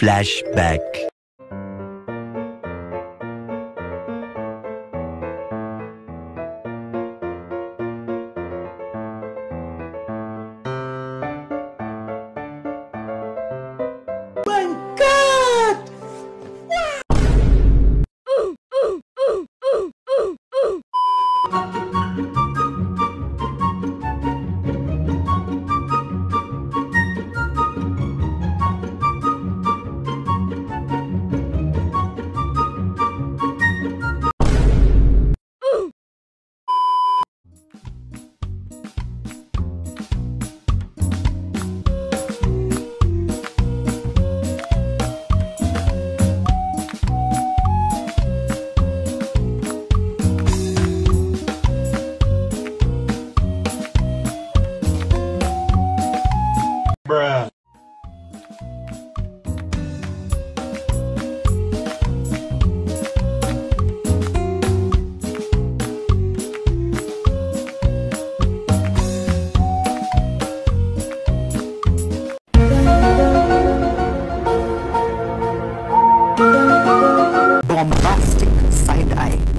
Flashback. Bombastic side eye.